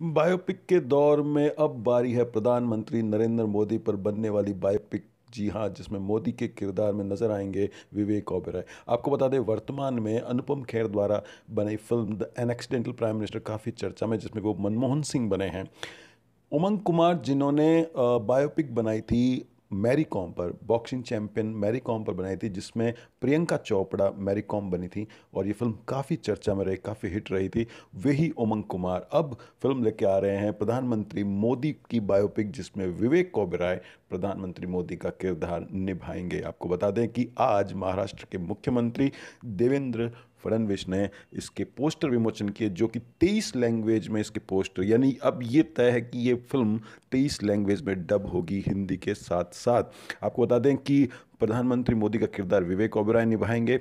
Biopic के दौर में अब बारी है प्रधानमंत्री नरेंद्र मोदी पर बनने वाली बायोपिक जी हाँ जिसमें मोदी के किरदार में नज़र आएँगे विवेक ओबेरॉय। आपको बता दें, वर्तमान में अनुपम खेर द्वारा बनी film the an accidental prime minister काफ़ी चर्चा में, जिसमें वो मनमोहन सिंह बने हैं। उमंग कुमार जिन्होंने बायोपिक बनाई थी मैरी कॉम पर, बॉक्सिंग चैंपियन मैरी कॉम पर बनाई थी, जिसमें प्रियंका चोपड़ा मैरी कॉम बनी थी और ये फ़िल्म काफ़ी चर्चा में रही, काफ़ी हिट रही थी। वही उमंग कुमार अब फ़िल्म लेके आ रहे हैं प्रधानमंत्री मोदी की बायोपिक जिसमें विवेक कोबराय प्रधानमंत्री मोदी का किरदार निभाएँगे। आपको बता दें कि आज महाराष्ट्र के मुख्यमंत्री देवेंद्र फडनवीस ने इसके पोस्टर विमोचन किए जो कि तेईस लैंग्वेज में इसके पोस्टर, यानी अब ये तय है कि ये फ़िल्म तेईस लैंग्वेज में डब होगी हिंदी के साथ साथ आपको बता दें कि प्रधानमंत्री मोदी का किरदार विवेक ओबराय निभाएँगे।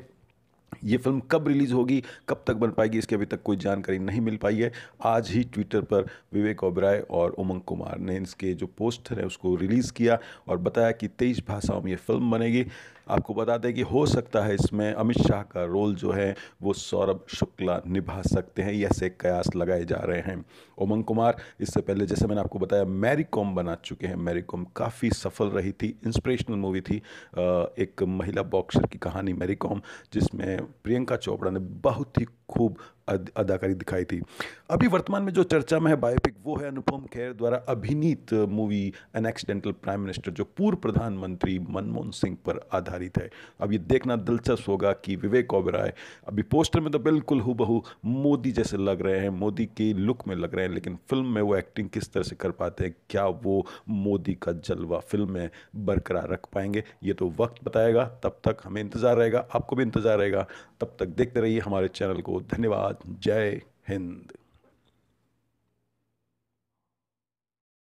ये फ़िल्म कब रिलीज़ होगी, कब तक बन पाएगी, इसकी अभी तक कोई जानकारी नहीं मिल पाई है। आज ही ट्विटर पर विवेक ओबराय और उमंग कुमार ने इसके जो पोस्टर है, उसको रिलीज़ किया और बताया कि तेईस भाषाओं में ये फ़िल्म बनेगी। आपको बता दें कि हो सकता है इसमें अमित शाह का रोल जो है वो सौरभ शुक्ला निभा सकते हैं ऐसे कयास लगाए जा रहे हैं। उमंग कुमार, इससे पहले जैसे मैंने आपको बताया मैरी कॉम बना चुके हैं। मैरी कॉम काफ़ी सफल रही थी इंस्पिरेशनल मूवी थी एक महिला बॉक्सर की कहानी मैरी कॉम जिसमें प्रियंका चोपड़ा ने बहुत ही खूब अदाकारी दिखाई थी। अभी वर्तमान में जो चर्चा में है बायोपिक वो है अनुपम खेर द्वारा अभिनीत movie an accidental prime minister जो पूर्व प्रधानमंत्री मनमोहन सिंह पर आधारित है। अब ये देखना दिलचस्प होगा कि विवेक ओबराय, अभी पोस्टर में तो बिल्कुल हु मोदी जैसे लग रहे हैं, मोदी के लुक में लग रहे हैं, लेकिन फ़िल्म में वो एक्टिंग किस तरह से कर पाते हैं, क्या वो मोदी का जलवा फ़िल्म में बरकरार रख पाएँगे, ये तो वक्त बताएगा, तब तक हमें इंतज़ार रहेगा, आपको भी इंतज़ार रहेगा। तब तक देखते रहिए हमारे चैनल को, धन्यवाद। हिंद